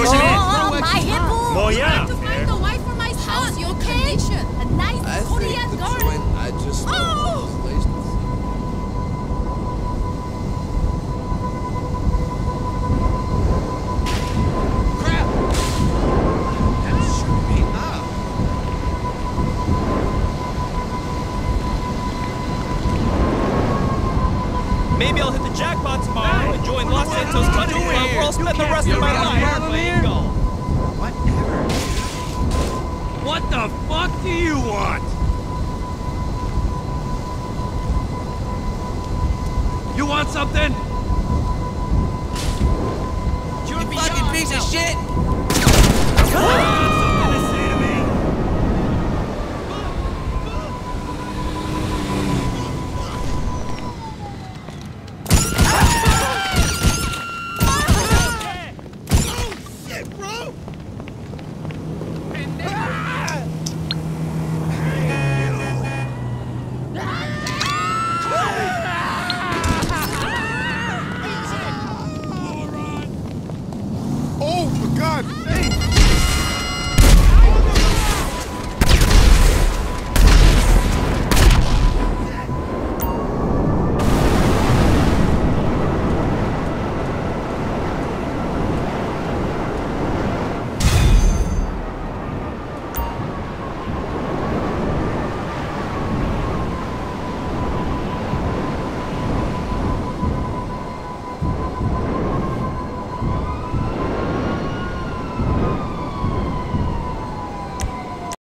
Oh, my hippos! I have to find a way for my house. Your? A nice I Oh! I just... Oh! Maybe I'll hit the jackpot tomorrow and join Los Santos Country Club where I'll spend the rest of my life. something? You fucking piece of shit!